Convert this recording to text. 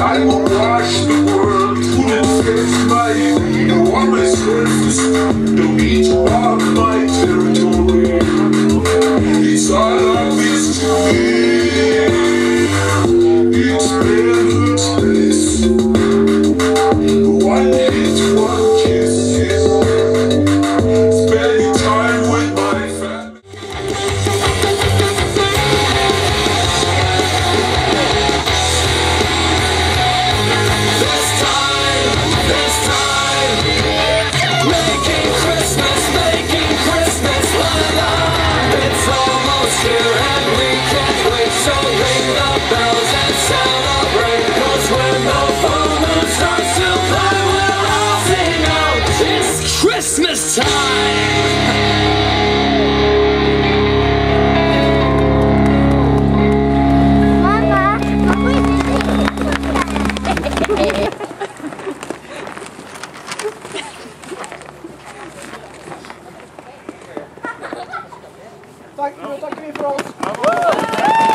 I will wash the world. Face my ego on my surface. Don't need to walk Dank u, dank u voor ons.